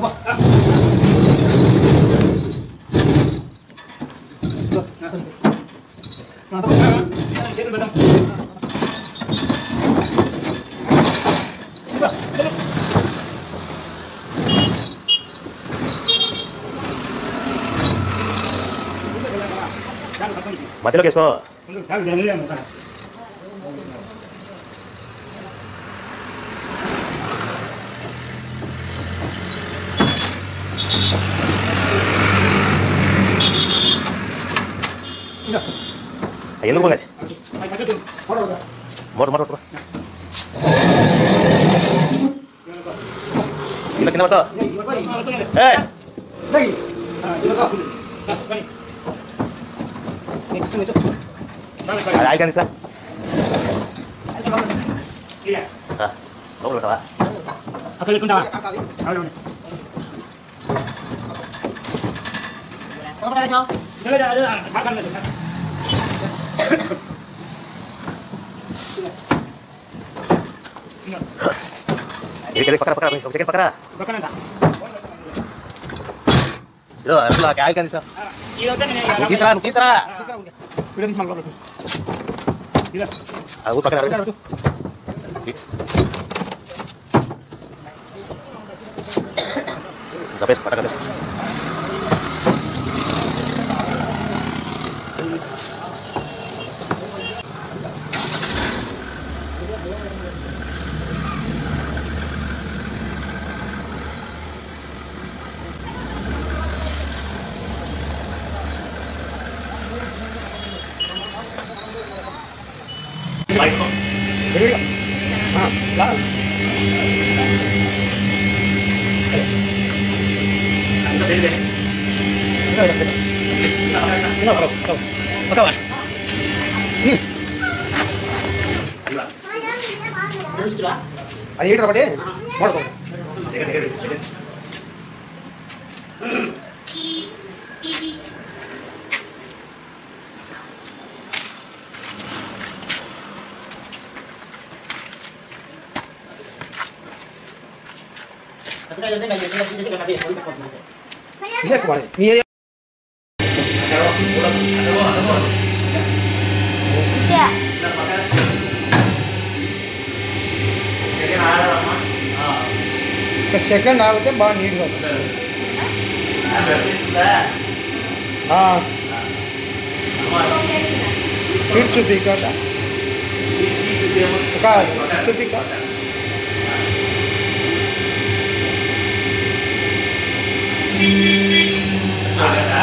봐봐. 마들락에서 motor motor పట్టుకో కింద కింద పట్టుకో ఏయ్ అది ఆయి కానీ సార్ లోపల పెట్టవా అక్కడ పెట్టుకుంటావా ಇಲ್ಲಿ ಪಕ್ಕದ ಪಕ್ಕದ ಸೆಕೆಂಡ್ ಪಕ್ಕದ ಇದು ಅರ್ಲ ಕಾಯ್ ಕನಿಸ ಮುಗಿಸ್ರ ಮುಗಿಸ್ರ ಅವು ಪಕ್ಕದ ಗಪೇಸ್ ಪಕ್ಕ ಗಪೇಸ್ పక్కన ఇదో అసలు ఆయి కానీ సార్ నువ్వు తీసురా నువ్వు తీసురా ఆ ఊరు పక్కన అరగదు. గపేసి పట్ట గపేసి అది ఏంటి ఒకటి మోడకం Second ಆಗುತ್ತೆ ಭಾಳ ನೀಟ್ ಬರ್ತದೆ ಹಾಂ ಹಿಟ್ಟು ಸುದ್ದಿ ಕಾಟ ಕಾಳು ಸುದ್ದಿ ಕಾಟ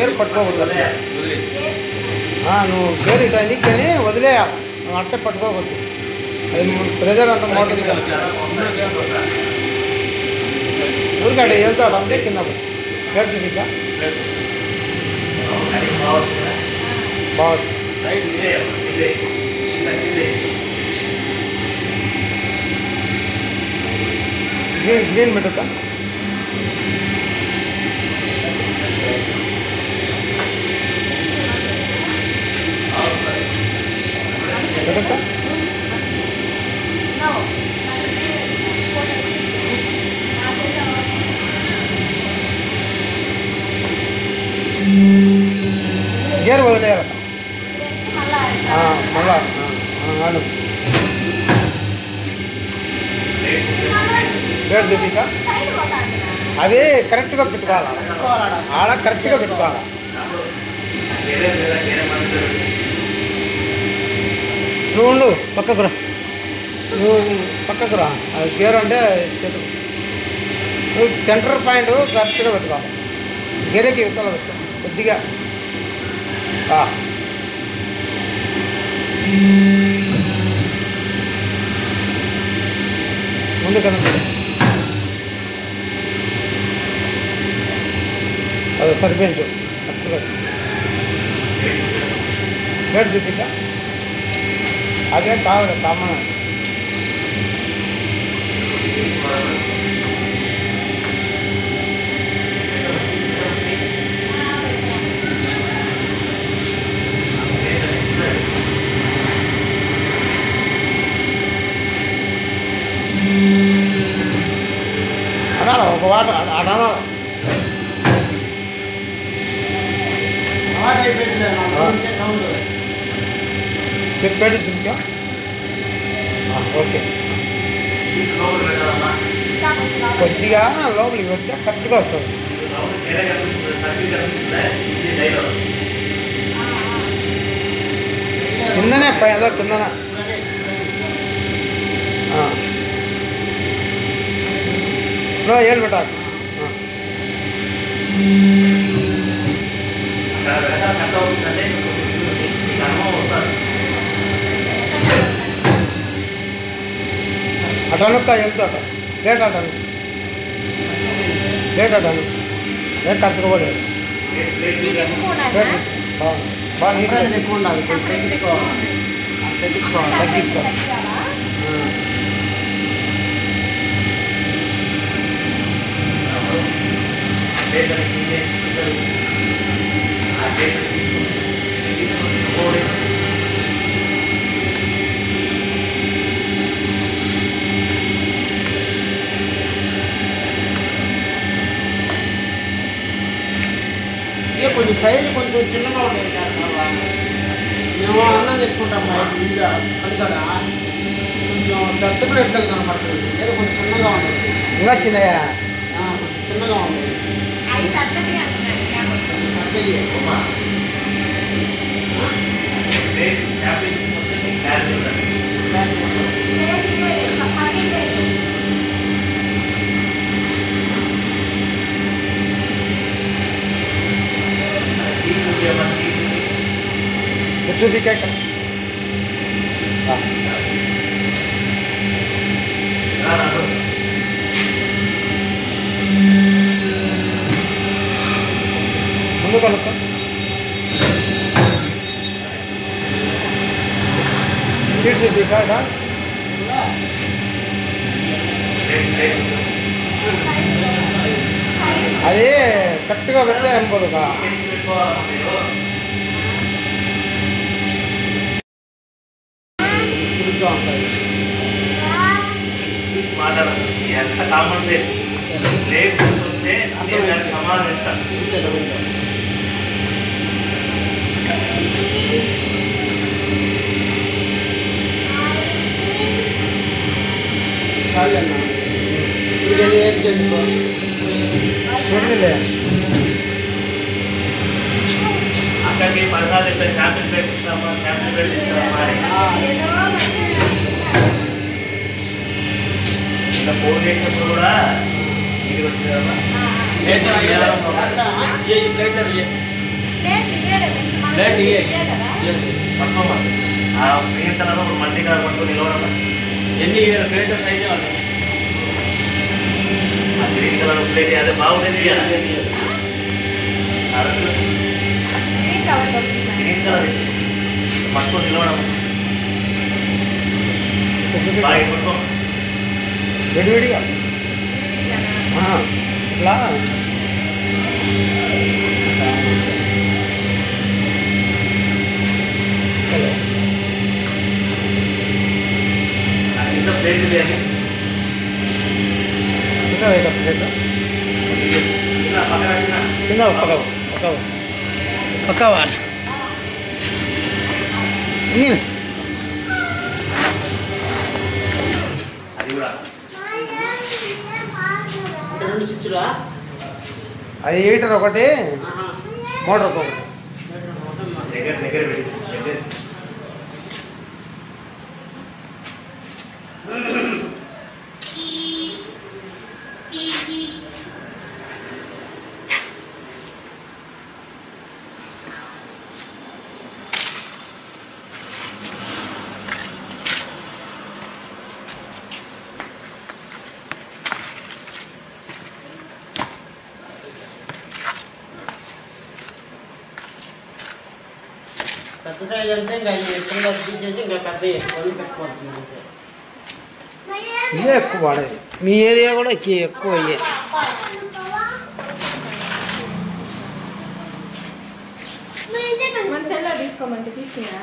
ಏರ್ ಪಟ್ಕೋಬೋದು ನಾನು ಬೇರೆ ನಿಕ್ಕೇನೆ ಒದಲೇ ಅಟ್ಟೆ ಪಟ್ಕೋಬೋದು ಅದನ್ನು ಪ್ರೆಜರ್ ಅಂತ ಮಾಡಿದ ಊರ್ಗಡೆ ಹೇಳ್ತಾಳ ಅಂದರೆ ಕಿನ್ನ ಹೇಳ್ತೀನಿ ಈಗ ಬಾಸ್. ಗ್ರೀನ್ ಗ್ರೀನ್ ಬಿಡುತ್ತಾ గేర్ వదిలేయాలి మళ్ళా ఆ, ఆడు చూపిక అదే కరెక్ట్గా పెట్టుకోవాలి? ఆడ కరెక్ట్గా పెట్టుకోవాలి? నువ్వు ఉండు పక్కకు రా. నువ్వు పక్కకు రా. అది గేర్ అంటే చేతులు. నువ్వు సెంటర్ పాయింట్ కరెక్ట్గా పెట్టుకోవాలి గేరేకి ఇవ్వాలి పెట్టుకో. కొద్దిగా. ముందు కదా. అది సరిపోయించు కరెక్ట్గా. గేట్ చూపిక ಅದೇ ತಾವು ಸಾಮಾನು அதனால் உங்கள் வாட்டம் அதனால் అనాలి చెప్పాడు ఇంకా ఓకే కొద్దిగా లోపలికి వస్తే కరెక్ట్గా వస్తుంది కిందనే పై ఏదో కిందన నో ఏళ్ళు పెట్టాలి అటనుక్క వెళ్తా అట గేట్ అటను గేట్ అటను గేట్ కసకపోలేదు గేట్ బాగుంది బాగా నీట్గా ఎక్కువ ఉండాలి తగ్గించుకోవాలి తగ్గించుకోవాలి తగ్గించుకోవాలి ఇక కొంచెం సైజు కొంచెం చిన్నగా ఉండేది కాదు బాబా. మేము అన్నం తెచ్చుకుంటాం మా ఇంట్లో పడికాడ కొంచెం పెద్ద ప్లేట్లకు కనపడుతుంది ఏదో కొంచెం చిన్నగా ఉండేది ఇంకా చిన్నయా కొంచెం చిన్నగా ఉండేది పెద్దయ్యే. Itu dikeker. ముందు కలుపుతా సీట్ దిగాడా అది కరెక్ట్గా పెడితే ఎంపదుగా ఎంత కామన్ సెన్స్ లేకపోతే నేను దానికి సమాధానం ఇస్తాను చాలు అన్న ఇది వేస్ట్ ఎందుకో చూడలే అక్కడికి పదహారు ఇస్తే శాంపిల్ ప్లేట్ ఇస్తామా శాంపిల్ ప్లేట్ ఇస్తామా అని ఇలా ఫోన్ చేసినప్పుడు కూడా ఇది వచ్చిందమ్మా పక్కమ్మ ఆ నియంత్రణలో ఇప్పుడు మండి కాదు పట్టుకొని నిలవడమ్మా ఎన్ని ప్లేట్ సైజు ఆ గ్రీన్ కలర్ ప్లేట్ అదే బాగుండేది ఇయ్యాల. ఆ రెండు గ్రీన్ కలర్ పట్టుకొని నిలవడం బాగా పట్టుకో విడివిడిగా ఆ, ఇట్లా హలో. ఆ కింద ప్లేట్ ఇది అని ఇంకా వేద్దా ప్లేట్ కింద పక్కన కింద కింద పక్క పక్క పక్క వాళ్ళు నేను అది హీటర్ ఒకటి మోటార్ ఒకటి. దగ్గర దగ్గర పెద్ద సైజ్ అంటే ఇంకా ఈ ఎత్తులు ఇంకా పెద్ద ఎక్కువ పెట్టుకోవచ్చు ఎక్కువ వాడేది మీ ఏరియా కూడా ఎక్కువ అయ్యాయి తీసుకోమంటే తీసుకున్నా